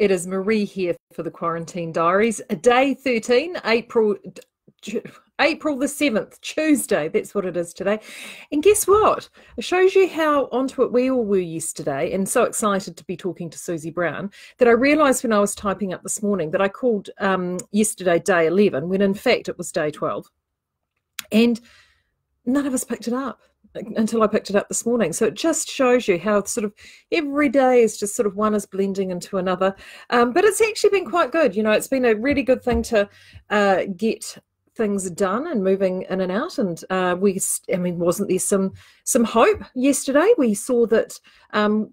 It is Marie here for the Quarantine Diaries. Day 13, April April the 7th, Tuesday. That's what it is today. And guess what? It shows you how onto it we all were yesterday and so excited to be talking to Susie Brown that I realised when I was typing up this morning that I called um, yesterday day 11 when in fact it was day 12. And none of us picked it up until I picked it up this morning. So it just shows you how sort of every day is just sort of one is blending into another. Um, but it's actually been quite good. You know, it's been a really good thing to uh, get things done and moving in and out. And uh, we, I mean, wasn't there some some hope yesterday? We saw that. Um,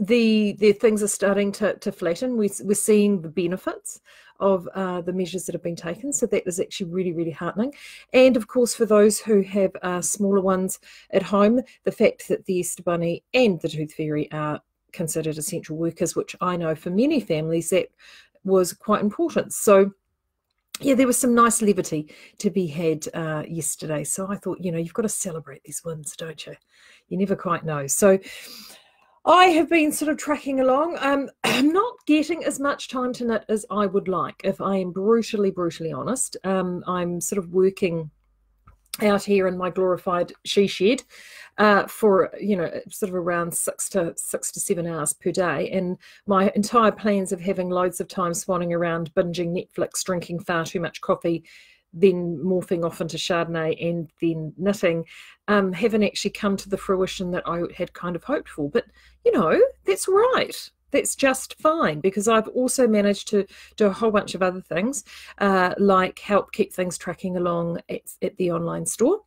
the the things are starting to, to flatten. We, we're seeing the benefits of uh, the measures that have been taken. So that is actually really, really heartening. And of course, for those who have uh, smaller ones at home, the fact that the Easter Bunny and the Tooth Fairy are considered essential workers, which I know for many families that was quite important. So yeah, there was some nice levity to be had uh, yesterday. So I thought, you know, you've got to celebrate these wins, don't you? You never quite know. So I have been sort of tracking along. Um, I'm not getting as much time to knit as I would like, if I am brutally, brutally honest. Um, I'm sort of working out here in my glorified she shed uh, for you know sort of around six to six to seven hours per day and my entire plans of having loads of time swanning around binging netflix drinking far too much coffee then morphing off into Chardonnay and then knitting, um, haven't actually come to the fruition that I had kind of hoped for. But, you know, that's right. That's just fine because I've also managed to do a whole bunch of other things, uh, like help keep things tracking along at, at the online store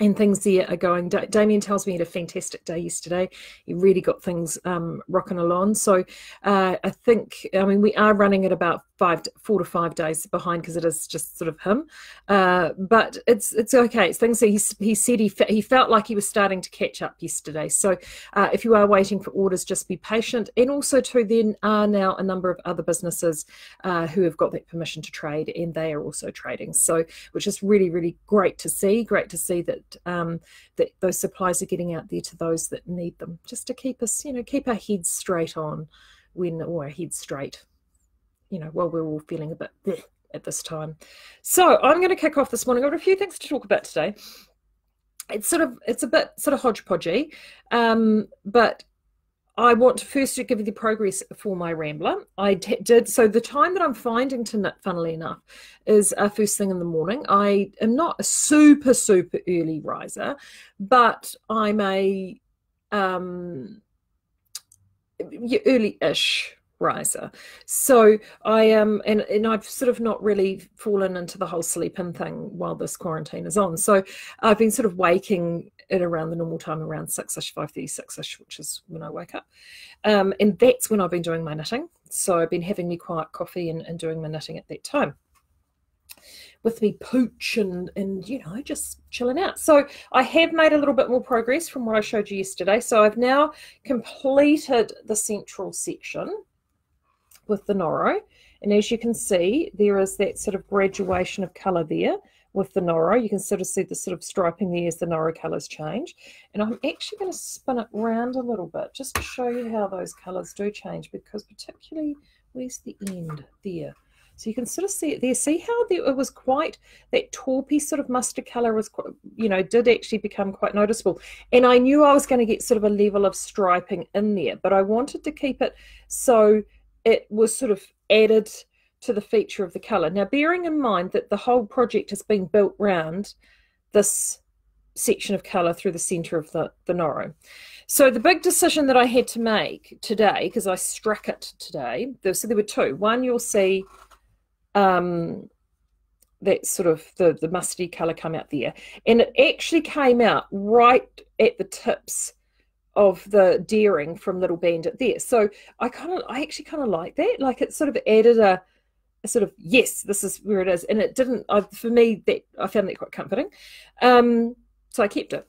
and things there are going. Damien tells me he had a fantastic day yesterday. He really got things um, rocking along. So uh, I think, I mean, we are running at about five, to, four to five days behind because it is just sort of him. Uh, but it's it's okay. It's things that he, he said he, he felt like he was starting to catch up yesterday. So uh, if you are waiting for orders, just be patient. And also, too, then are now a number of other businesses uh, who have got that permission to trade, and they are also trading. So which is really really great to see. Great to see that um, that those supplies are getting out there to those that need them, just to keep us, you know, keep our heads straight on when or our heads straight you know, while we're all feeling a bit at this time. So I'm going to kick off this morning. I've got a few things to talk about today. It's sort of it's a bit sort of hodgepodgey, um, but I want to first give you the progress for my Rambla. I did so. The time that I'm finding to knit, funnily enough, is uh, first thing in the morning. I am not a super super early riser, but I'm a um, early-ish riser. So I am, and, and I've sort of not really fallen into the whole sleep in thing while this quarantine is on. So I've been sort of waking at around the normal time, around six ish, five thirty six ish, which is when I wake up, um, and that's when I've been doing my knitting. So I've been having me quiet coffee and, and doing my knitting at that time. With me pooch and and you know just chilling out. So i have made a little bit more progress from what i showed you yesterday. So i've now completed the central section with the Noro. And as you can see, there is that sort of graduation of colour there with the Noro. You can sort of see the sort of striping there as the Noro colours change. And I'm actually going to spin it round a little bit just to show you how those colours do change because particularly, where's the end? There. So you can sort of see it there. See how there, it was quite, that taupey sort of mustard colour was, quite, you know, did actually become quite noticeable. And I knew I was going to get sort of a level of striping in there, but I wanted to keep it so it was sort of added to the feature of the colour. Now, bearing in mind that the whole project has been built round this section of colour through the centre of the, the Noro. So the big decision that I had to make today, because I struck it today, there, so there were two. One, you'll see um, that sort of the, the musty colour come out there. And it actually came out right at the tips of the daring from Little Bandit there. So I kind of, I actually kind of like that. Like it sort of added a, sort of yes, this is where it is, and it didn't. I, for me, that I found that quite comforting. Um, so I kept it.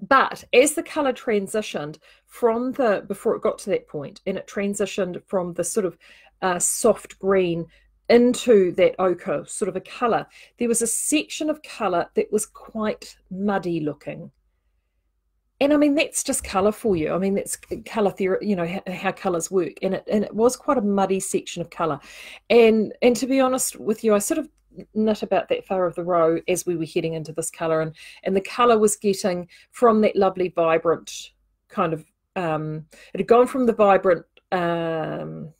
But as the color transitioned from the before it got to that point, and it transitioned from the sort of uh, soft green into that ochre sort of a color, there was a section of color that was quite muddy looking and I mean that's just color for you. I mean that's color theory, you know how, how, colors work, and it and it was quite a muddy section of color, and and to be honest with you, I sort of knit about that far of the row as we were heading into this color, and and the color was getting from that lovely vibrant kind of um, it had gone from the vibrant um,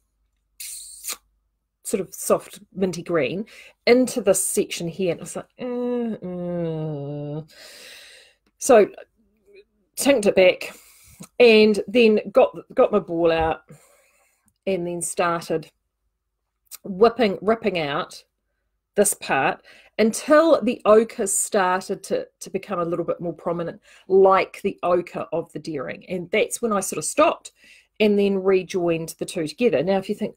sort of soft minty green into this section here, and I was like, mm, mm. so tinked it back, and then got got my ball out, and then started whipping ripping out this part until the ochre started to, to become a little bit more prominent, like the ochre of the deering. And that's when I sort of stopped and then rejoined the two together. Now, if you think,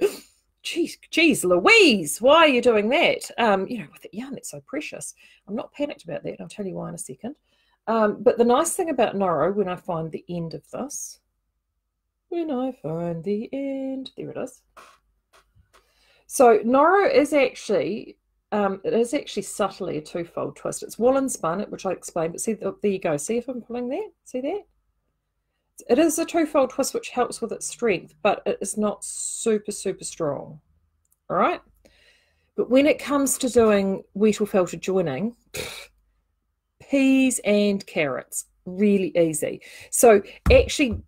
geez, geez, Louise, why are you doing that? Um, you know, with the yarn, it's so precious. I'm not panicked about that. I'll tell you why in a second. Um, but the nice thing about Noro, when I find the end of this, when I find the end, there it is. So Noro is actually um, it is actually subtly a twofold twist. It's woolen spun, which I explained, but see, there you go. See if I'm pulling there? See that? It is a twofold twist, which helps with its strength, but it is not super, super strong. All right? But when it comes to doing wheat or felted joining, peas and carrots, really easy. So actually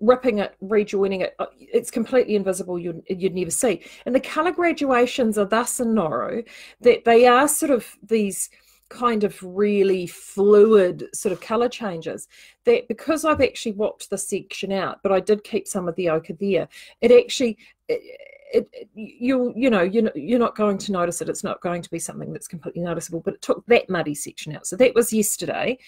ripping it, rejoining it, uh, it's completely invisible. You'd, you'd never see. And the color graduations are thus in Noro that they are sort of these kind of really fluid sort of color changes that because I've actually watched the section out, but I did keep some of the ochre there, it actually, it, you you know you're, you're not going to notice it. It's not going to be something that's completely noticeable, but it took that muddy section out. So that was yesterday.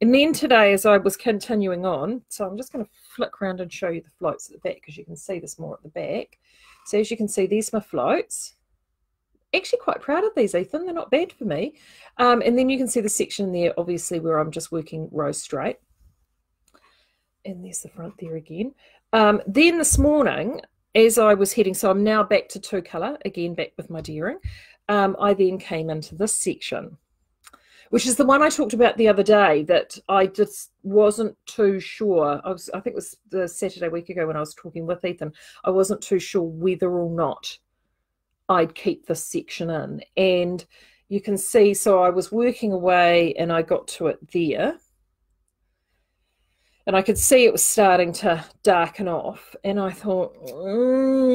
And then today, as I was continuing on, so I'm just going to flick around and show you the floats at the back because you can see this more at the back. So as you can see, these are my floats. Actually quite proud of these, Ethan. They're not bad for me. Um, and then you can see the section there, obviously, where I'm just working row straight. And there's the front there again. Um, then this morning, as I was heading, so I'm now back to two colour, again back with my deering. Um, I then came into this section which is the one I talked about the other day that I just wasn't too sure. I was, I think it was the Saturday week ago when I was talking with Ethan. I wasn't too sure whether or not I'd keep this section in. And you can see, so I was working away and I got to it there. And I could see it was starting to darken off. And I thought, mm,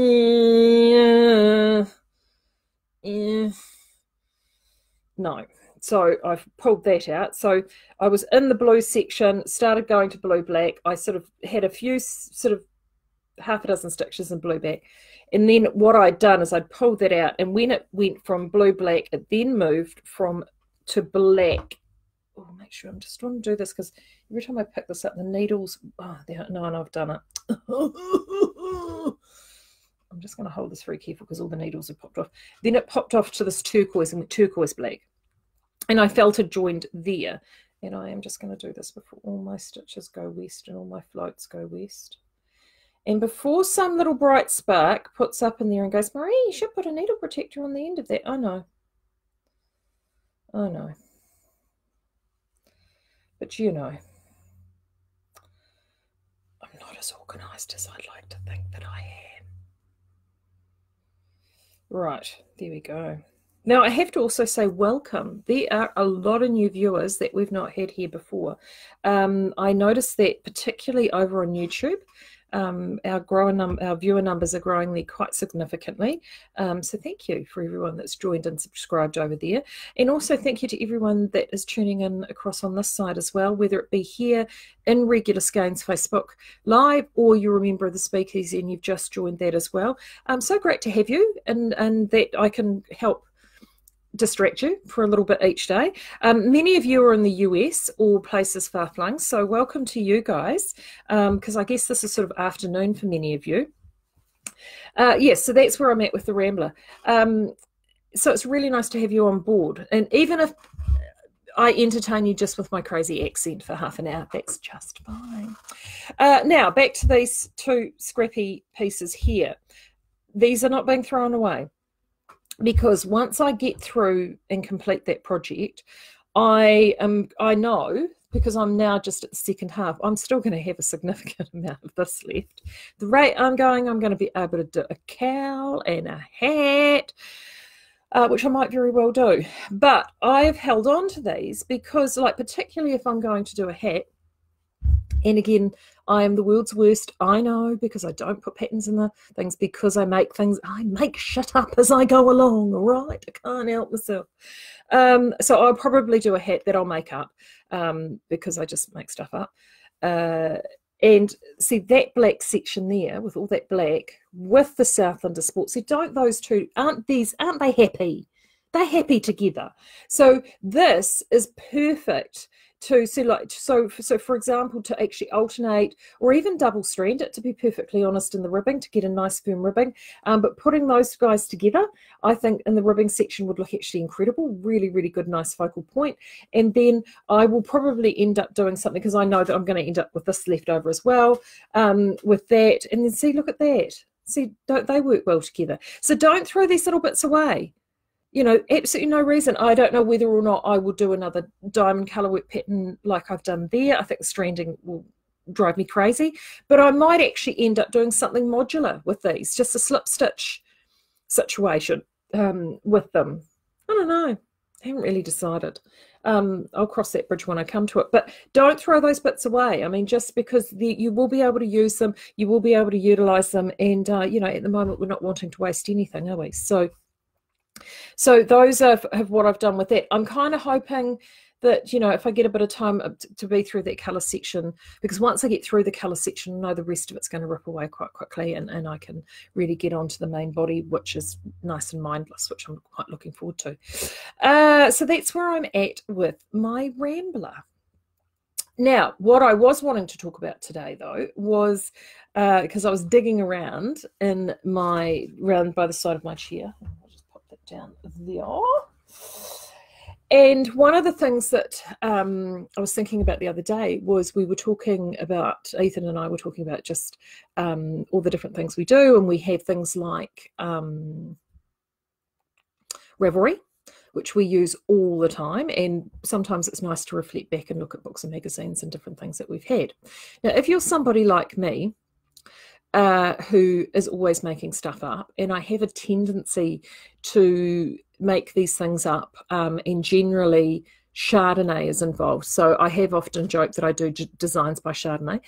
yeah, yeah. no so I've pulled that out. So I was in the blue section, started going to blue black. I sort of had a few sort of half a dozen stitches in blue black. And then what I'd done is I'd pulled that out. And when it went from blue black, it then moved from to black. Oh, make sure I'm just trying to do this because every time I pick this up, the needles. Oh, no, no, I've done it. I'm just going to hold this very careful because all the needles have popped off. Then it popped off to this turquoise and turquoise black and I felt it joined there. And I am just going to do this before all my stitches go west and all my floats go west. And before some little bright spark puts up in there and goes, Marie, you should put a needle protector on the end of that. I know. I know. But you know, I'm not as organised as I'd like to think that I am. Right, there we go. Now, I have to also say welcome. There are a lot of new viewers that we've not had here before. Um, I noticed that particularly over on YouTube. Um, our grower num- our viewer numbers are growing quite significantly. Um, so thank you for everyone that's joined and subscribed over there, and also thank you to everyone that is tuning in across on this side as well, whether it be here in regular Skeinz Facebook Live or you're a member of the Speakeasy and you've just joined that as well. Um, so great to have you, and and that I can help distract you for a little bit each day. Um, many of you are in the US or places far flung, so welcome to you guys, because um, I guess this is sort of afternoon for many of you. Uh, yes, yeah, so that's where I'm at with the Rambla. Um, so it's really nice to have you on board, and even if I entertain you just with my crazy accent for half an hour. That's just fine. Uh, now, back to these two scrappy pieces here. These are not being thrown away because once I get through and complete that project, I am I know because I'm now just at the second half, I'm still going to have a significant amount of this left. The rate I'm going, I'm going to be able to do a cowl and a hat, uh, which I might very well do. But I've held on to these because, like, particularly if I'm going to do a hat, and again, I am the world's worst. I know because I don't put patterns in the things because I make things, I make shit up as I go along, right? I can't help myself. Um, so I'll probably do a hat that I'll make up um, because I just make stuff up. Uh, and see that black section there with all that black with the South Southlander Sport. See, don't those two, aren't these, aren't they happy? They're happy together. So this is perfect to so like so so for example to actually alternate or even double strand it to be perfectly honest in the ribbing to get a nice firm ribbing. Um, but putting those guys together i think in the ribbing section would look actually incredible really really good nice focal point. And then i will probably end up doing something because i know that i'm going to end up with this left over as well um, with that. And then see look at that. See don't they work well together. So don't throw these little bits away you know, absolutely no reason. I don't know whether or not I will do another diamond color work pattern like I've done there. I think the stranding will drive me crazy, but I might actually end up doing something modular with these, just a slip stitch situation um, with them. I don't know. I haven't really decided. Um, I'll cross that bridge when I come to it. But don't throw those bits away. I mean, just because the, you will be able to use them, you will be able to utilize them. And, uh, you know, at the moment, we're not wanting to waste anything, are we? So, so those are have what I've done with that. I'm kind of hoping that you know if I get a bit of time to be through that color section because once I get through the color section I know the rest of it's going to rip away quite quickly and, and I can really get onto the main body which is nice and mindless which I'm quite looking forward to. Uh, so that's where I'm at with my rambla. Now what I was wanting to talk about today though was because uh, I was digging around in my round by the side of my chair down there. And one of the things that um, I was thinking about the other day was we were talking about, Ethan and I were talking about just um, all the different things we do. And we have things like um, Ravelry, which we use all the time. And sometimes it's nice to reflect back and look at books and magazines and different things that we've had. Now, if you're somebody like me, uh, who is always making stuff up, and I have a tendency to make these things up, um, and generally Chardonnay is involved. So I have often joked that I do designs by Chardonnay,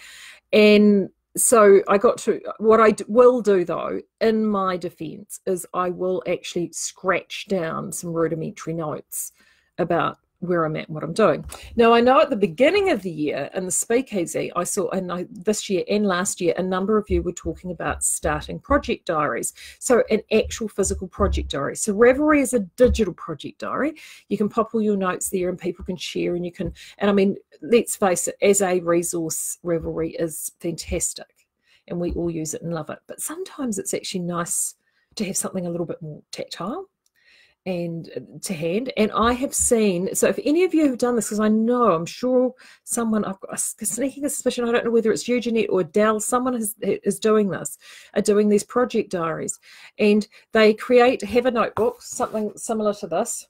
and so I got to what I will do though, in my defense, is I will actually scratch down some rudimentary notes about where I'm at and what I'm doing. Now, I know at the beginning of the year in the speakeasy, I saw, and I, this year and last year, a number of you were talking about starting project diaries. So, an actual physical project diary. So, Ravelry is a digital project diary. You can pop all your notes there and people can share, and you can, and I mean, let's face it, as a resource, Ravelry is fantastic and we all use it and love it. But sometimes it's actually nice to have something a little bit more tactile and uh, to hand. And I have seen, so if any of you have done this, because I know, I'm sure someone, I've got a sneaking suspicion, I don't know whether it's you, Jeanette, or Dell, someone is, is doing this, are doing these project diaries. And they create, have a notebook, something similar to this.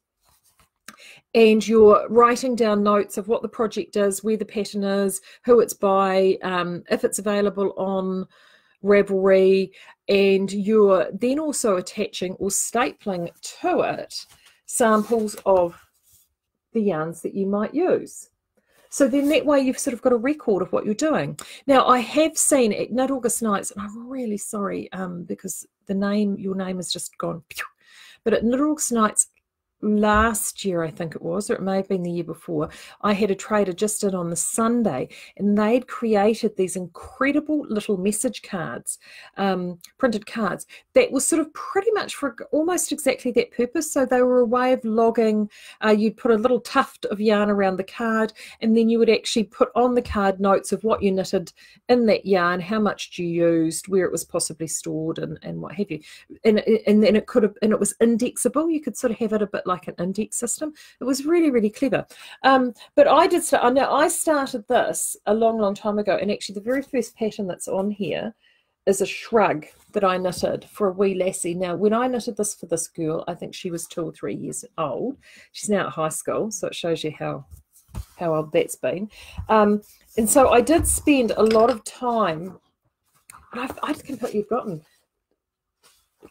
And you're writing down notes of what the project is, where the pattern is, who it's by, um, if it's available on Ravelry, and you're then also attaching or stapling to it samples of the yarns that you might use. So then that way you've sort of got a record of what you're doing. Now I have seen at Knit August Nights, and I'm really sorry um, because the name, your name has just gone, but at Knit August Nights last year, I think it was, or it may have been the year before, I had a trader just in on the Sunday, and they'd created these incredible little message cards, um, printed cards that was sort of pretty much for almost exactly that purpose. So they were a way of logging. Uh, you'd put a little tuft of yarn around the card, and then you would actually put on the card notes of what you knitted in that yarn, how much you used, where it was possibly stored, and, and what have you. And and then it could have, and it was indexable. You could sort of have it a bit like an index system. It was really, really clever. Um, but I did start, now I started this a long, long time ago. And actually the very first pattern that's on here is a shrug that I knitted for a wee lassie. Now, when I knitted this for this girl, I think she was two or three years old. She's now at high school, so it shows you how how old that's been. Um, and so I did spend a lot of time, I'd completely forgotten.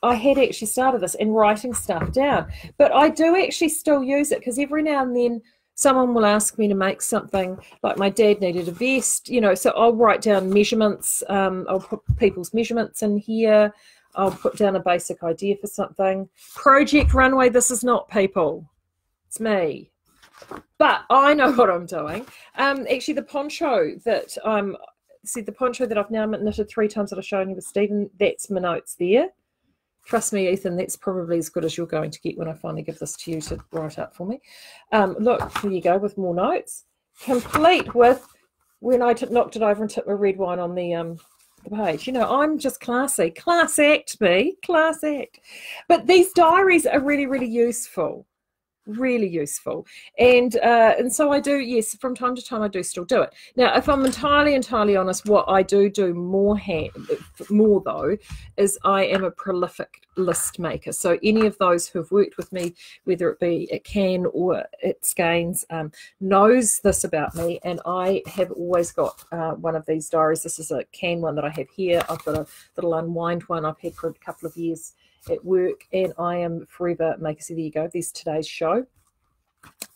I had actually started this in writing stuff down, but I do actually still use it because every now and then someone will ask me to make something like my dad needed a vest, you know, so I'll write down measurements, um, I'll put people's measurements in here. I'll put down a basic idea for something. Project Runway, this is not people. It's me. But I know what I'm doing. Um, actually, the poncho that I'm, see, the poncho that I've now knitted three times that I've shown you with Stephen, that's my notes there. Trust me, Ethan, that's probably as good as you're going to get when I finally give this to you to write up for me. Um, look, here you go with more notes. Complete with when I knocked it over and took my red wine on the um, the page. You know, I'm just classy. Class act, me. Class act. But these diaries are really, really useful really useful. And uh, and so i do yes from time to time i do still do it. Now if i'm entirely entirely honest what i do do more hand, more though is i am a prolific list maker. So any of those who've worked with me whether it be at KAN or at Skeinz um, knows this about me. And i have always got uh, one of these diaries. This is a KAN one that i have here. I've got a little unwind one. I've had for a couple of years at work, and I am forever making. So there you go. There's today's show.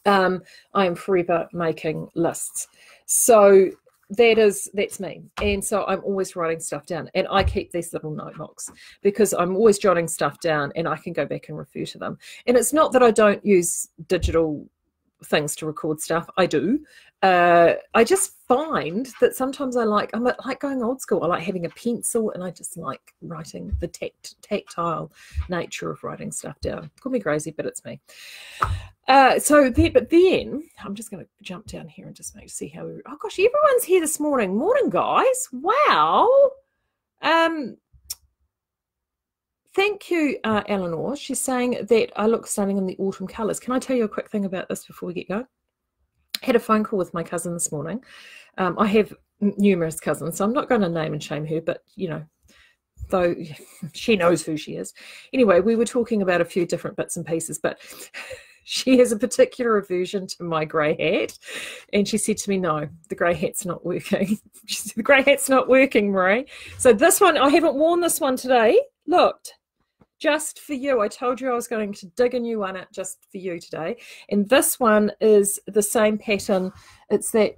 Um, I am forever making lists. So that is that's me and so i'm always writing stuff down and i keep these little notebooks because i'm always jotting stuff down and i can go back and refer to them and it's not that i don't use digital things to record stuff. I do. Uh, I just find that sometimes I like I'm like going old school. I like having a pencil, and I just like writing the tact, tactile nature of writing stuff down. Call me crazy, but it's me. Uh, so, then, but then I'm just going to jump down here and just make see how. We, oh gosh, everyone's here this morning. Morning, guys! Wow. Um, Thank you, uh, Eleanor. She's saying that I look stunning in the autumn colours. Can I tell you a quick thing about this before we get going? I had a phone call with my cousin this morning. Um, I have numerous cousins, so I'm not going to name and shame her, but you know, though she knows who she is. Anyway, we were talking about a few different bits and pieces, but she has a particular aversion to my grey hat. And she said to me, No, the grey hat's not working. she said, The grey hat's not working, Marie. So this one, I haven't worn this one today. Looked just for you. I told you I was going to dig a new one out just for you today. And this one is the same pattern. It's that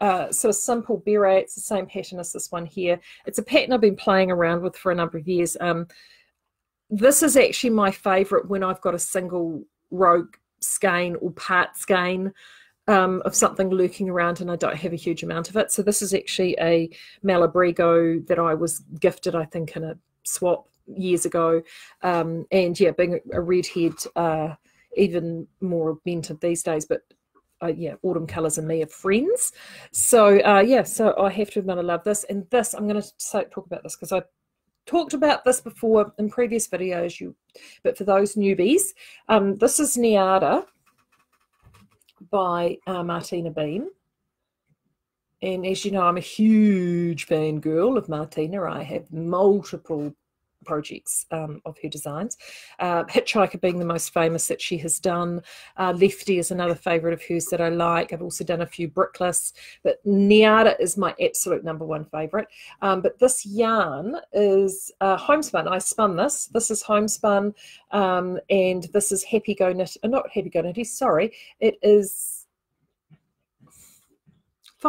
uh, sort of simple beret. It's the same pattern as this one here. It's a pattern I've been playing around with for a number of years. Um, this is actually my favorite when I've got a single row skein or part skein um, of something lurking around and I don't have a huge amount of it. So this is actually a Malabrigo that I was gifted, I think, in a swap years ago. Um, and yeah, being a redhead, uh, even more augmented these days, but uh, yeah, autumn colours and me are friends. So uh, yeah, so I have to admit I love this. And this, I'm going to talk about this because I talked about this before in previous videos. You, but for those newbies, um, this is Niada by uh, Martina Behm. And as you know, I'm a huge fan girl of Martina. I have multiple projects um, of her designs. Uh, Hitchhiker being the most famous that she has done. Uh, Leftie is another favourite of hers that I like. I've also done a few brickless, but Niada is my absolute number one favourite. Um, but this yarn is uh, homespun. I spun this. This is homespun, um, and this is Happy Go Knit. Uh, not Happy Go Knitty, sorry. It is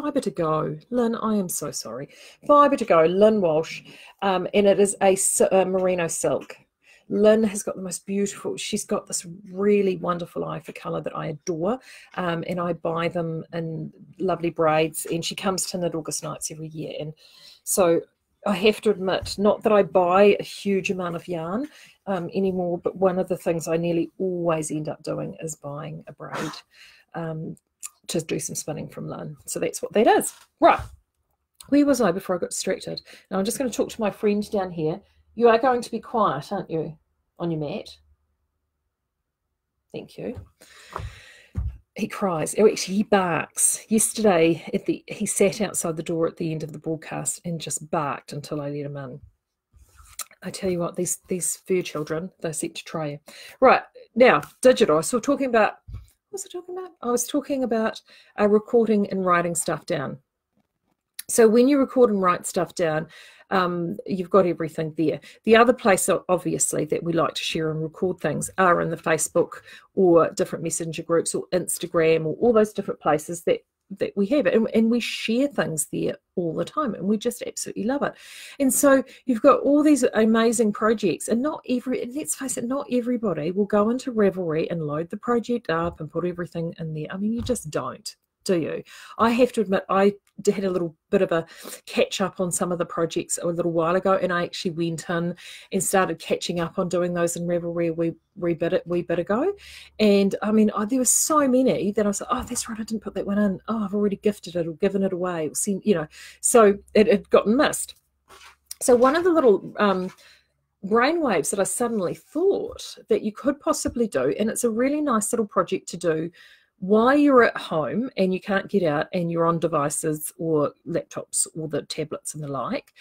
Fibre to Go, Lynn, I am so sorry. Fibre to Go, Lynn Walsh, um, and it is a, a merino silk. Lynn has got the most beautiful, she's got this really wonderful eye for colour that I adore. Um, and I buy them in lovely braids. And she comes to Knit August Nights every year. And so I have to admit, not that I buy a huge amount of yarn um, anymore, but one of the things I nearly always end up doing is buying a braid. Um, to do some spinning from Lynn. So that's what that is. Right. Where was I before I got distracted? Now I'm just going to talk to my friend down here. You are going to be quiet, aren't you, on your mat? Thank you. He cries. Oh, actually, he barks. Yesterday, at the he sat outside the door at the end of the broadcast and just barked until I let him in. I tell you what, these these fur children, they're set to try you. Right now, digital. So we're talking about was I talking about? I was talking about uh, recording and writing stuff down. So when you record and write stuff down, um, you've got everything there. The other place, obviously, that we like to share and record things are in the Facebook or different messenger groups or Instagram or all those different places that that we have and, and we share things there all the time and we just absolutely love it. And so you've got all these amazing projects and not every let's face it not everybody will go into Ravelry and load the project up and put everything in there. I mean you just don't do you? I have to admit, I had a little bit of a catch up on some of the projects a little while ago, and I actually went in and started catching up on doing those in Ravelry a wee, wee, bit, wee bit ago. And I mean, I, there were so many that I was like, oh, that's right, I didn't put that one in. Oh, I've already gifted it or given it away, or seen, you know, so it had gotten missed. So one of the little um, brainwaves that I suddenly thought that you could possibly do, and it's a really nice little project to do while you're at home and you can't get out and you're on devices or laptops or the tablets and the like,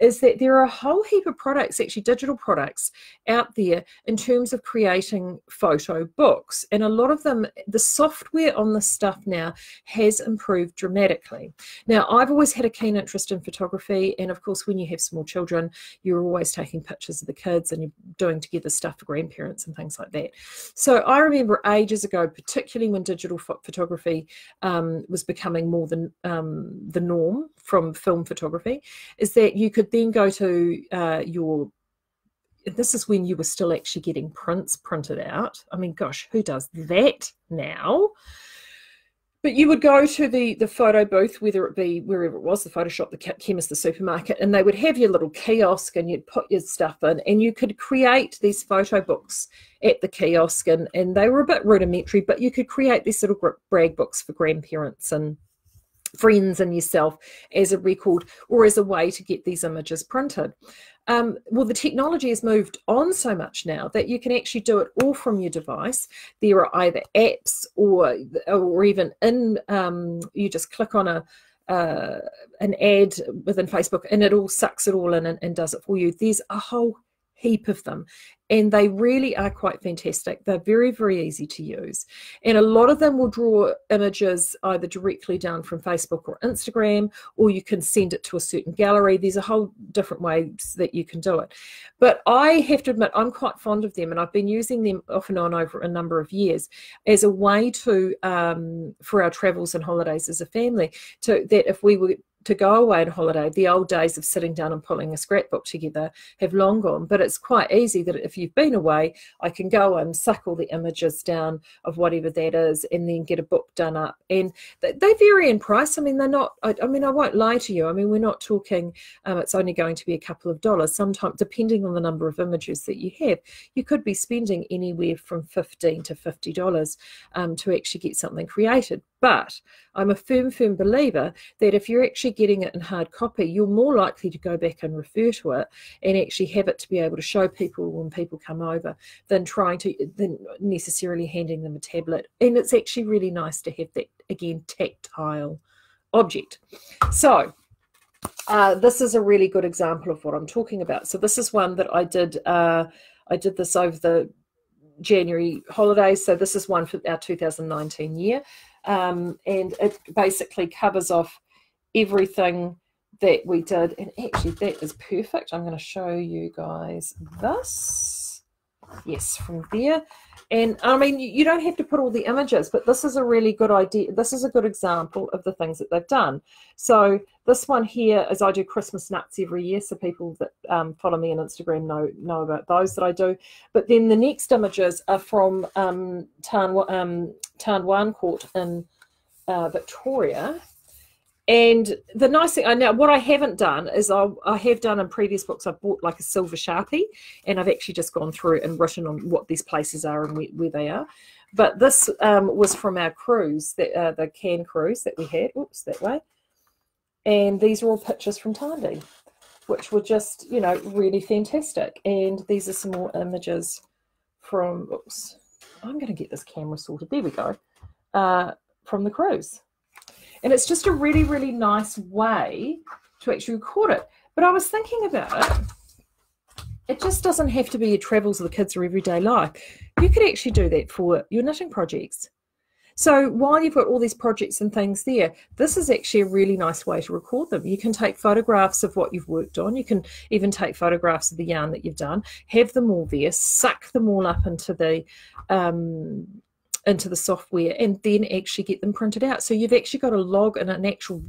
is that there are a whole heap of products, actually digital products, out there in terms of creating photo books. And a lot of them, the software on the stuff now has improved dramatically. Now, I've always had a keen interest in photography. And of course, when you have small children, you're always taking pictures of the kids and you're doing together stuff for grandparents and things like that. So I remember ages ago, particularly when digital digital photography um, was becoming more than um, the norm from film photography, is that you could then go to uh, your this is when you were still actually getting prints printed out. I mean, gosh, who does that now? But you would go to the the photo booth whether it be wherever it was the photo shop the chemist the supermarket and they would have your little kiosk and you'd put your stuff in and you could create these photo books at the kiosk and and they were a bit rudimentary but you could create these little brag books for grandparents and friends and yourself as a record or as a way to get these images printed. Um, well, the technology has moved on so much now that you can actually do it all from your device. There are either apps or or even in um, you just click on a uh, an ad within Facebook and it all sucks it all in and, and does it for you. There's a whole heap of them and they really are quite fantastic. They're very, very easy to use. And a lot of them will draw images either directly down from Facebook or Instagram, or you can send it to a certain gallery. There's a whole different ways that you can do it. But I have to admit, I'm quite fond of them, and I've been using them off and on over a number of years as a way to, um, for our travels and holidays as a family, to that if we were to go away on holiday, the old days of sitting down and pulling a scrapbook together have long gone. But it's quite easy that if you've been away, I can go and suck all the images down of whatever that is and then get a book done up. And they vary in price. I mean, they're not, I, I mean, I won't lie to you. I mean, we're not talking, um, it's only going to be a couple of dollars. Sometimes, depending on the number of images that you have, you could be spending anywhere from 15 to $50 um, to actually get something created. But I'm a firm, firm believer that if you're actually getting it in hard copy, you're more likely to go back and refer to it and actually have it to be able to show people when people come over than trying to, than necessarily handing them a tablet. And it's actually really nice to have that, again, tactile object. So, uh, this is a really good example of what I'm talking about. So this is one that I did. Uh, I did this over the January holidays. So this is one for our 2019 year um, and it basically covers off everything that we did. And actually, that is perfect. I'm going to show you guys this. Yes, from there. And I mean, you don't have to put all the images, but this is a really good idea. This is a good example of the things that they've done. So this one here is I do Christmas nuts every year. So people that um, follow me on Instagram know know about those that I do. But then the next images are from um, Tarn, um, Court in uh, Victoria. And the nice thing, I now what I haven't done is I, I have done in previous books. I've bought like a silver sharpie, and I've actually just gone through and written on what these places are and where, where they are. But this um, was from our cruise, that uh, the KAN cruise that we had. Oops, that way. And these are all pictures from Tandy, which were just you know really fantastic. And these are some more images from. Oops, I'm going to get this camera sorted. There we go. Uh, from the cruise. And it's just a really, really nice way to actually record it. But I was thinking about it. It just doesn't have to be your travels or the kids or everyday life. You could actually do that for your knitting projects. So while you've got all these projects and things there, this is actually a really nice way to record them. You can take photographs of what you've worked on. You can even take photographs of the yarn that you've done, have them all there, suck them all up into the um, into the software, and then actually get them printed out. So you've actually got a log and an actual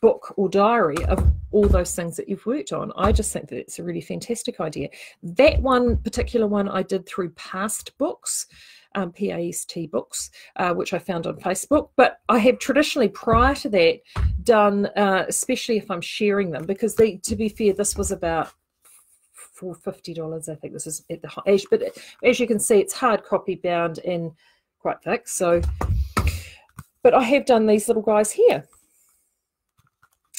book or diary of all those things that you've worked on. I just think that it's a really fantastic idea. That one particular one I did through past books. Um, PAST books, uh, which I found on Facebook. But I have traditionally, prior to that, done, uh, especially if I'm sharing them, because they, to be fair, this was about for fifty dollars. I think this is at the high, but as you can see, it's hard copy bound and quite thick. So, but I have done these little guys here.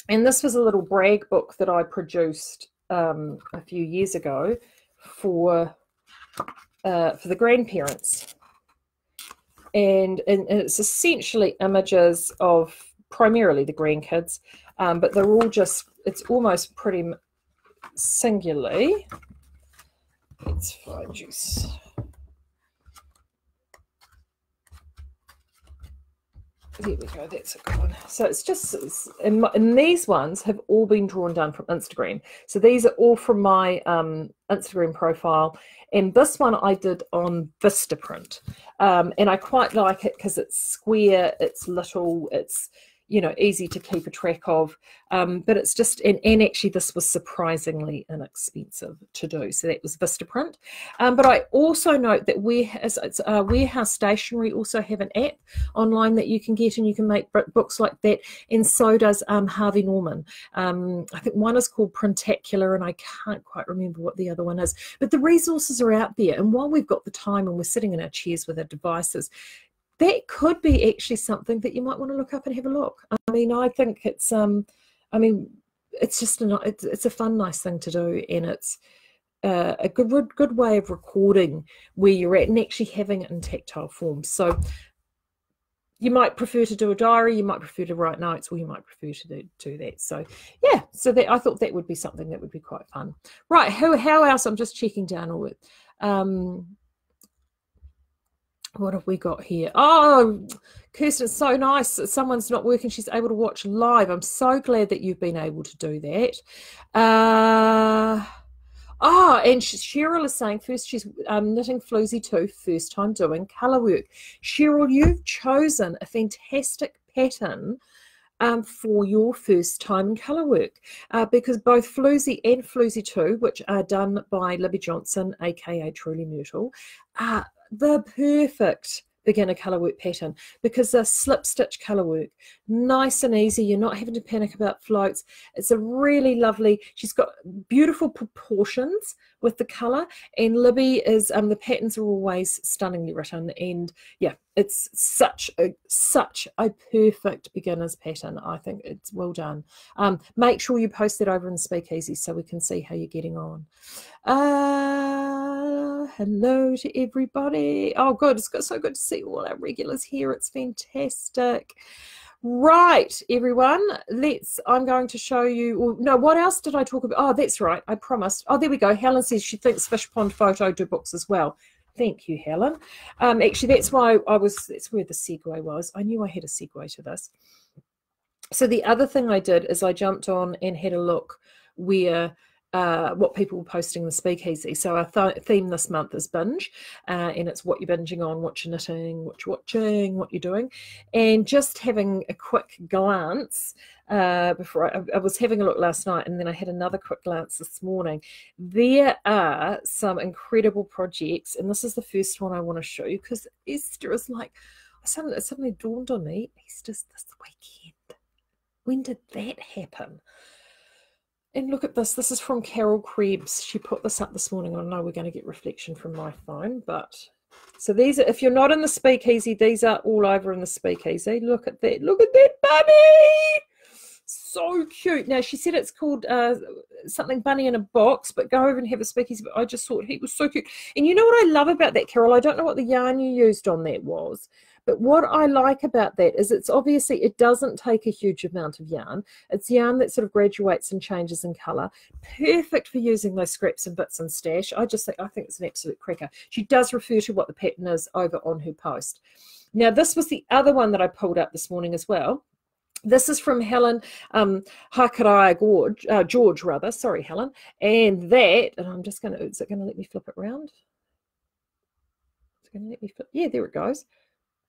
And this was a little brag book that I produced um, a few years ago for uh, for the grandparents. And, and, it's essentially images of primarily the grandkids, um, but they're all just, it's almost pretty singularly. Let's find juice. There we go, that's a good one. So it's just, and, and, these ones have all been drawn down from Instagram. So these are all from my um, Instagram profile. And this one I did on Vistaprint. Um, and I quite like it because it's square, it's little, it's you know easy to keep a track of. Um, but it's just and, and actually this was surprisingly inexpensive to do. So that was vistaprint. Um, but i also note that warehouse, uh, warehouse stationery also have an app online that you can get and you can make books like that. And so does um, harvey norman. Um, i think one is called printacular and i can't quite remember what the other one is. But the resources are out there. And while we've got the time and we're sitting in our chairs with our devices that could be actually something that you might want to look up and have a look. I mean, I think it's um, I mean, it's just a it's, it's a fun, nice thing to do, and it's uh, a good good way of recording where you're at and actually having it in tactile form. So you might prefer to do a diary, you might prefer to write notes, or you might prefer to do, do that. So yeah, so that I thought that would be something that would be quite fun. Right, how how else? I'm just checking down all it. Um, what have we got here? Oh, Kirsten, it's so nice someone's not working. She's able to watch live. I'm so glad that you've been able to do that. Uh, oh, and Cheryl is saying first she's um, knitting Floozy too, first time doing colour work. Cheryl, you've chosen a fantastic pattern um, for your first time in colour work uh, because both Floozy and Floozy 2, which are done by Libby Jonson, aka Truly Myrtle, are the perfect beginner color work pattern because they're slip stitch color work nice and easy you're not having to panic about floats. It's a really lovely she's got beautiful proportions with the color and libby is um the patterns are always stunningly written and yeah it's such a such a perfect beginner's pattern. I think it's well done. Um make sure you post that over in speakeasy so we can see how you're getting on. Uh hello to everybody oh good it's so good to see all our regulars here it's fantastic Right, everyone, let's, I'm going to show you, no, what else did I talk about? Oh, that's right, I promised. Oh, there we go. Helen says she thinks Fish Pond Photo do books as well. Thank you, Helen. Um, actually, that's why I was, that's where the segue was. I knew I had a segue to this. So the other thing I did is I jumped on and had a look where uh, what people were posting in the speakeasy. So our th- theme this month is binge, uh, and it's what you're binging on, what you're knitting, what you're watching, what you're doing, and just having a quick glance. Uh, before I, I, was having a look last night, and then I had another quick glance this morning. There are some incredible projects, and this is the first one I want to show you because Easter is like suddenly, it suddenly dawned on me Easter's this weekend. When did that happen? And look at this. This is from Carol Krebs. She put this up this morning. I know we're going to get reflection from my phone, but so these are, if you're not in the speakeasy, these are all over in the speakeasy. Look at that. Look at that bunny. so cute. Now she said it's called uh, something bunny in a box, but go over and have a speakeasy. But I just thought he was so cute. And you know what I love about that, Carol? I don't know what the yarn you used on that was, but what I like about that is it's obviously it doesn't take a huge amount of yarn. It's yarn that sort of graduates and changes in colour. Perfect for using those scraps and bits and stash. I just think I think it's an absolute cracker. She does refer to what the pattern is over on her post. Now this was the other one that I pulled up this morning as well. This is from Helen um, Hakaraya George, uh, George, rather. Sorry, Helen. And that, and I'm just going to, is it going to let me flip it around? Is it going to let me flip? Yeah, there it goes.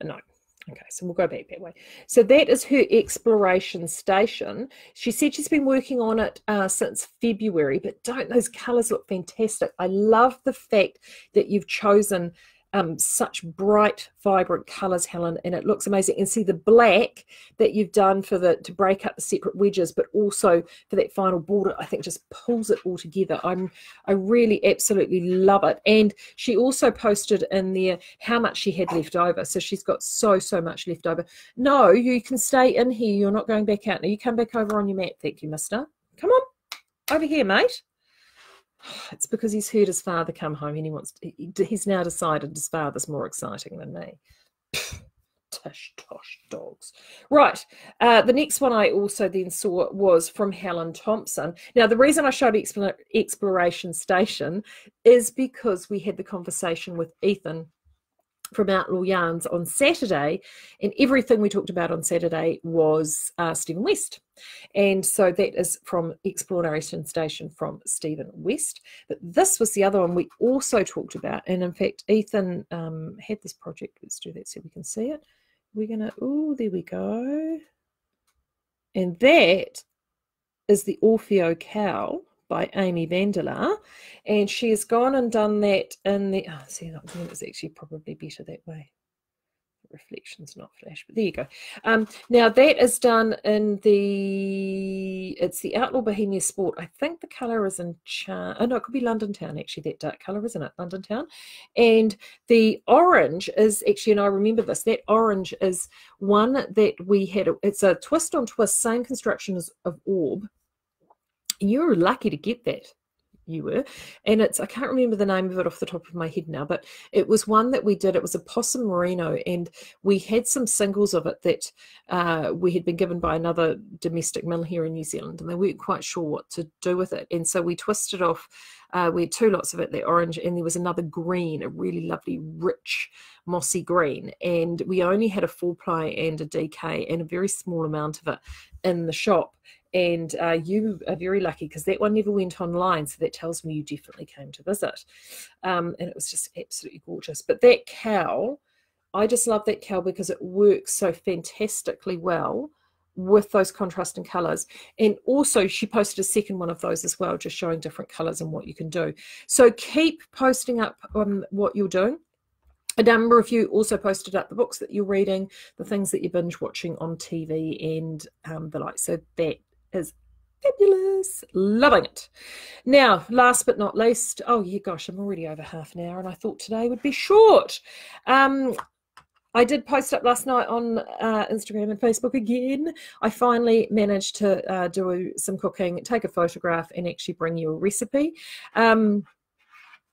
No. Okay, so we'll go back that way. So that is her exploration station. She said she's been working on it uh, since February, but don't those colours look fantastic? I love the fact that you've chosen um, such bright, vibrant colours, Helen, and it looks amazing. And see the black that you've done for the to break up the separate wedges, but also for that final border, I think just pulls it all together. I'm I really absolutely love it. And she also posted in there how much she had left over. So she's got so so much left over. No, you can stay in here. You're not going back out. Now you come back over on your mat. Thank you, Mister. Come on over here, mate. It's because he's heard his father come home and he wants. To, he's now decided his father's more exciting than me. Tush tosh dogs. Right. Uh, the next one I also then saw was from Helen Thompson. Now, the reason I showed Exploration Station is because we had the conversation with Ethan from Outlaw Yarns on Saturday, and everything we talked about on Saturday was uh, Stephen West. And so that is from Exploration Station from Stephen West. But this was the other one we also talked about. And in fact, Ethan um, had this project. Let's do that so we can see it. We're going to, oh, there we go. And that is the Orfeo cowl by Amy van de Laar, and she has gone and done that in the. Oh, see, that was actually probably better that way. Reflections, not flash, but there you go. Um, now that is done in the. It's the Outlaw Bohemia Sport. I think the colour is in. Char- oh no, it could be London Town. Actually, that dark colour, isn't it? London Town, and the orange is actually, and I remember this. That orange is one that we had. It's a twist on twist, same construction as of Orb you were lucky to get that you were. And it's i can't remember the name of it off the top of my head now but it was one that we did. It was a possum merino and we had some singles of it that uh, we had been given by another domestic mill here in new zealand and they weren't quite sure what to do with it. And so we twisted off uh, we had two lots of it the orange and there was another green a really lovely rich mossy green. And we only had a four ply and a dk and a very small amount of it in the shop and uh, you are very lucky because that one never went online so that tells me you definitely came to visit. Um, and it was just absolutely gorgeous. But that cowl i just love that cowl because it works so fantastically well with those contrasting colors and also she posted a second one of those as well just showing different colors and what you can do. So keep posting up um, what you're doing. A number of you also posted up the books that you're reading, the things that you're binge watching on TV, and um, the like. So that is fabulous. Loving it. Now, last but not least, oh yeah, gosh, I'm already over half an hour, and I thought today would be short. Um, I did post up last night on uh, Instagram and Facebook again. I finally managed to uh, do some cooking, take a photograph, and actually bring you a recipe. Um,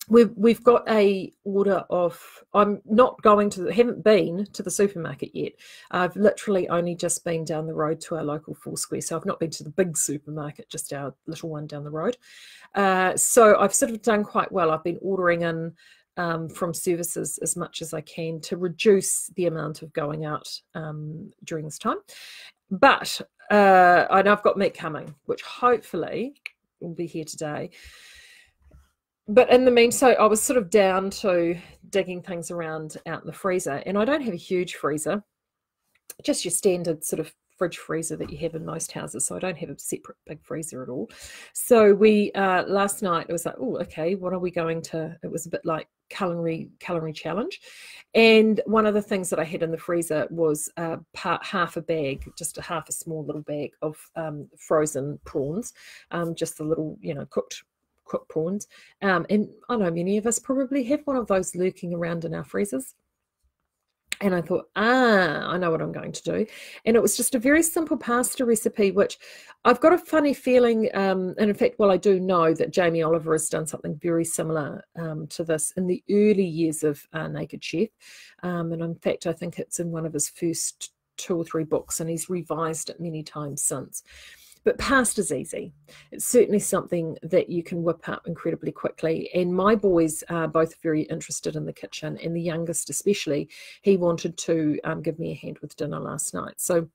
we've we've got a order of i'm not going to haven't been to the supermarket yet. I've literally only just been down the road to our local four square so i've not been to the big supermarket just our little one down the road. Uh, so i've sort of done quite well. I've been ordering in um, from services as much as i can to reduce the amount of going out um, during this time. But uh, and i've got meat coming which hopefully will be here today but in the meantime, I was sort of down to digging things around out in the freezer, and I don't have a huge freezer, just your standard sort of fridge freezer that you have in most houses. So I don't have a separate big freezer at all. So we uh, last night it was like, oh, okay, what are we going to? It was a bit like culinary culinary challenge, and one of the things that I had in the freezer was uh, part half a bag, just a half a small little bag of um, frozen prawns, um, just the little you know cooked cooked prawns. Um, and I know many of us probably have one of those lurking around in our freezers. and I thought, ah, I know what I'm going to do. And it was just a very simple pasta recipe, which I've got a funny feeling. Um, and in fact, well, I do know that Jamie Oliver has done something very similar um, to this in the early years of uh, Naked Chef. Um, and in fact, I think it's in one of his first two or three books, and he's revised it many times since. But pasta's easy. It's certainly something that you can whip up incredibly quickly. And my boys are both very interested in the kitchen, and the youngest especially, he wanted to um, give me a hand with dinner last night. So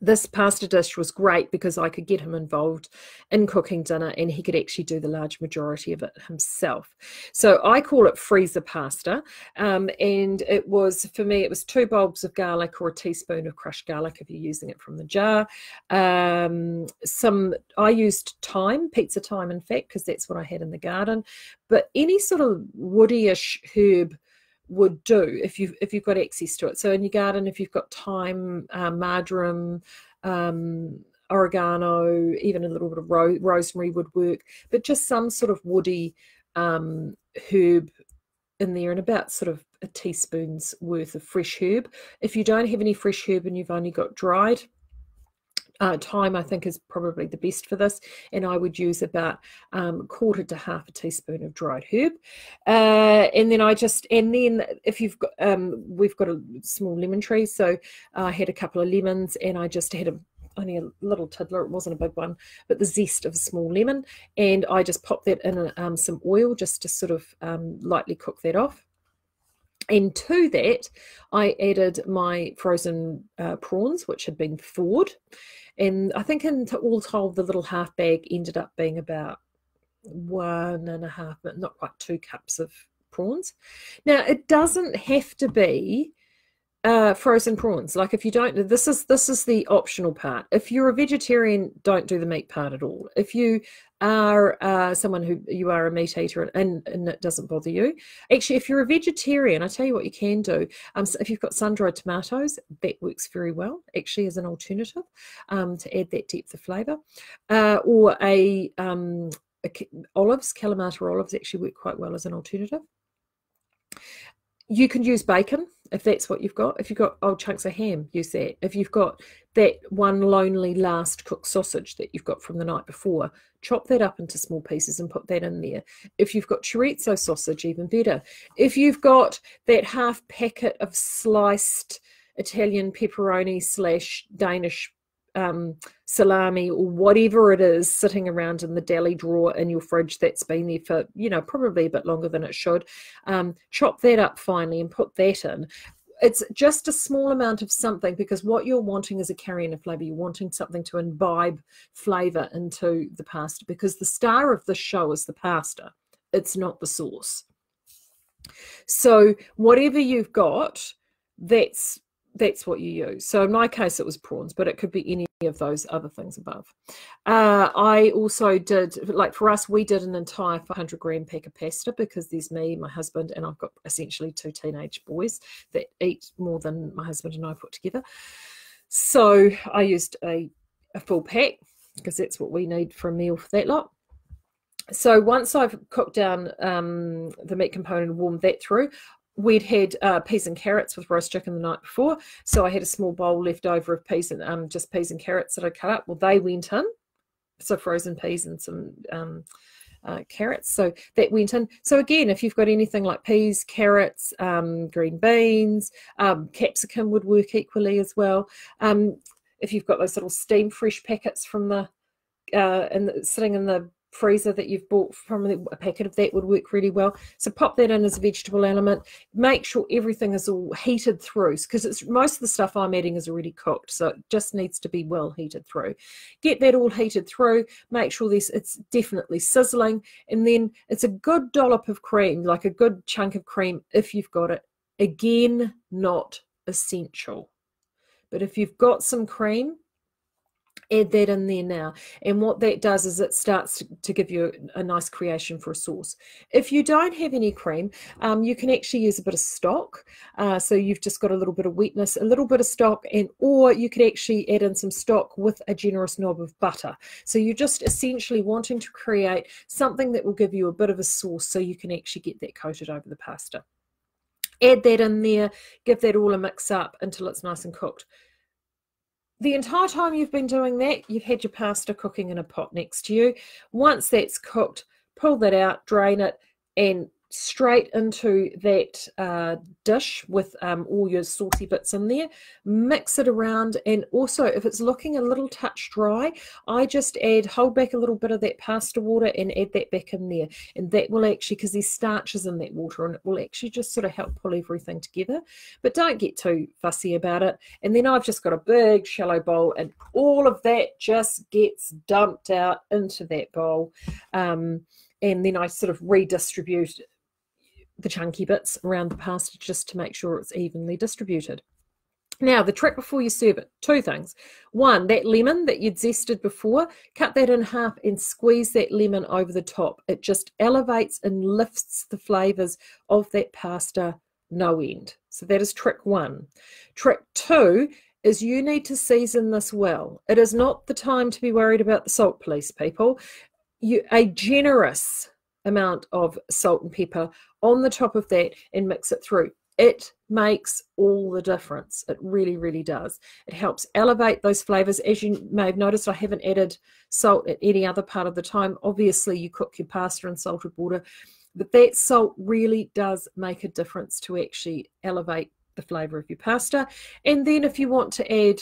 this pasta dish was great because I could get him involved in cooking dinner and he could actually do the large majority of it himself. So I call it freezer pasta. Um, and it was, for me, it was two bulbs of garlic or a teaspoon of crushed garlic if you're using it from the jar. Um, some, I used thyme, pizza thyme, in fact, because that's what I had in the garden. But any sort of woody-ish herb would do if you if you've got access to it. So in your garden, if you've got thyme, uh, marjoram, um, oregano, even a little bit of ro- rosemary would work, but just some sort of woody um, herb in there, and about sort of a teaspoon's worth of fresh herb. If you don't have any fresh herb and you've only got dried, uh, thyme I think is probably the best for this and I would use about um, quarter to half a teaspoon of dried herb. Uh, and then I just and then if you've got um, we've got a small lemon tree so I had a couple of lemons and I just had a only a little tiddler it wasn't a big one but the zest of a small lemon and I just popped that in um, some oil just to sort of um, lightly cook that off and to that, I added my frozen uh, prawns, which had been thawed. And I think in all told, the little half bag ended up being about one and a half, but not quite two cups of prawns. Now, it doesn't have to be uh, frozen prawns. Like if you don't, this is this is the optional part. If you're a vegetarian, don't do the meat part at all. If you are uh, someone who you are a meat eater and, and it doesn't bother you, actually, if you're a vegetarian, I tell you what you can do. Um, so if you've got sun dried tomatoes, that works very well. Actually, as an alternative um, to add that depth of flavour, uh, or a, um, a olives, Kalamata olives actually work quite well as an alternative. You can use bacon if that's what you've got. If you've got old chunks of ham, use that. If you've got that one lonely last cooked sausage that you've got from the night before, chop that up into small pieces and put that in there. If you've got chorizo sausage, even better. If you've got that half packet of sliced Italian pepperoni slash Danish um, salami or whatever it is sitting around in the deli drawer in your fridge that's been there for, you know, probably a bit longer than it should. Um, chop that up finely and put that in. It's just a small amount of something because what you're wanting is a carrying of flavor. You're wanting something to imbibe flavor into the pasta because the star of the show is the pasta. It's not the sauce. So whatever you've got, that's that's what you use. So in my case, it was prawns, but it could be any of those other things above. Uh, I also did, like for us, we did an entire 500 gram pack of pasta because there's me, my husband, and I've got essentially two teenage boys that eat more than my husband and I put together. So I used a, a full pack because that's what we need for a meal for that lot so once I've cooked down um, the meat component and warmed that through, we'd had uh, peas and carrots with roast chicken the night before, so I had a small bowl left over of peas and um, just peas and carrots that I cut up. Well, they went in, so frozen peas and some um, uh, carrots. So that went in. So again, if you've got anything like peas, carrots, um, green beans, um, capsicum would work equally as well. Um, if you've got those little steam fresh packets from the uh, and sitting in the freezer that you've bought from a packet of that would work really well. So pop that in as a vegetable element. Make sure everything is all heated through because it's most of the stuff I'm adding is already cooked, so it just needs to be well heated through. Get that all heated through. Make sure this it's definitely sizzling, and then it's a good dollop of cream, like a good chunk of cream if you've got it. Again, not essential. But if you've got some cream, add that in there now. And what that does is it starts to give you a, nice creation for a sauce. If you don't have any cream, um, you can actually use a bit of stock. Uh, so you've just got a little bit of wetness, a little bit of stock, and or you could actually add in some stock with a generous knob of butter. So you're just essentially wanting to create something that will give you a bit of a sauce so you can actually get that coated over the pasta. Add that in there, give that all a mix up until it's nice and cooked. The entire time you've been doing that, you've had your pasta cooking in a pot next to you. Once that's cooked, pull that out, drain it, and straight into that uh, dish with um, all your saucy bits in there. Mix it around, and also if it's looking a little touch dry, I just add, hold back a little bit of that pasta water and add that back in there. And that will actually, because there's starches in that water, and it will actually just sort of help pull everything together. But don't get too fussy about it. And then I've just got a big shallow bowl, and all of that just gets dumped out into that bowl. Um, and then I sort of redistribute the chunky bits around the pasta just to make sure it's evenly distributed. Now, the trick before you serve it, two things. One, that lemon that you'd zested before, cut that in half and squeeze that lemon over the top. It just elevates and lifts the flavors of that pasta no end. So that is trick one. Trick two is you need to season this well. It is not the time to be worried about the salt police, people. You, a generous amount of salt and pepper on the top of that and mix it through. It makes all the difference. It really, really does. It helps elevate those flavors. As you may have noticed, I haven't added salt at any other part of the time. Obviously, you cook your pasta in salted water, but that salt really does make a difference to actually elevate the flavor of your pasta. And then if you want to add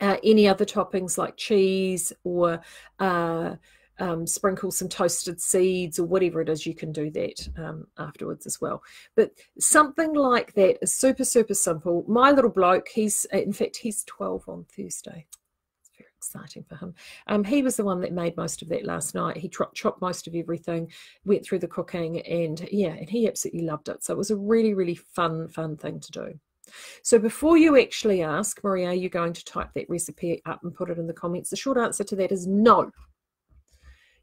uh, any other toppings like cheese or uh, um, sprinkle some toasted seeds or whatever it is, you can do that um, afterwards as well. But something like that is super, super simple. My little bloke, he's, in fact, he's 12 on Thursday. It's very exciting for him. Um, he was the one that made most of that last night. He chopped most of everything, went through the cooking, and yeah, and he absolutely loved it. So it was a really, really fun, fun thing to do. So before you actually ask, Maria, are you going to type that recipe up and put it in the comments? The short answer to that is no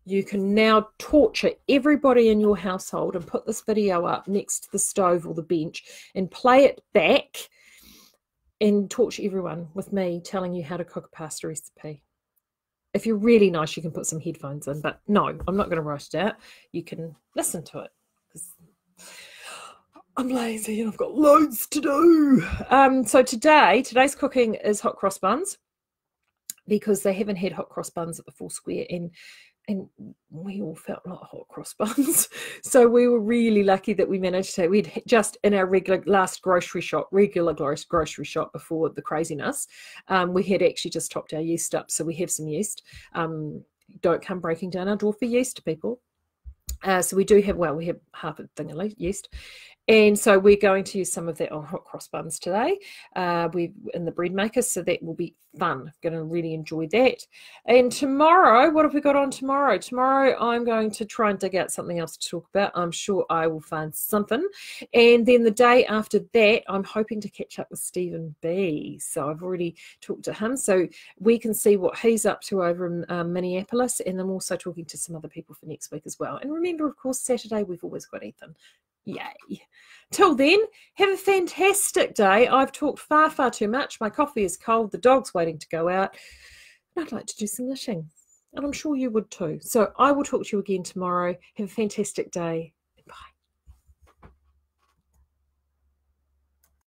you can now torture everybody in your household and put this video up next to the stove or the bench and play it back and torture everyone with me telling you how to cook a pasta recipe. If you're really nice, you can put some headphones in, but no, I'm not going to rush it out. You can listen to it because I'm lazy and I've got loads to do. Um, so today, today's cooking is hot cross buns because they haven't had hot cross buns at the Four Square and and we all felt like hot cross buns. so we were really lucky that we managed to. We'd just in our regular last grocery shop, regular grocery shop before the craziness, um, we had actually just topped our yeast up. So we have some yeast. Um, don't come breaking down our door for yeast, people. Uh, so we do have, well, we have half a thing at yeast. And so we're going to use some of that on hot cross buns today. Uh, we in the bread maker, so that will be fun. I'm Going to really enjoy that. And tomorrow, what have we got on tomorrow? Tomorrow, I'm going to try and dig out something else to talk about. I'm sure I will find something. And then the day after that, I'm hoping to catch up with Stephen B. So I've already talked to him, so we can see what he's up to over in um, Minneapolis. And I'm also talking to some other people for next week as well. And remember, of course, Saturday we've always got Ethan. Yay. Till then, have a fantastic day. I've talked far, far too much. My coffee is cold. The dog's waiting to go out. I'd like to do some knitting. And I'm sure you would too. So I will talk to you again tomorrow. Have a fantastic day.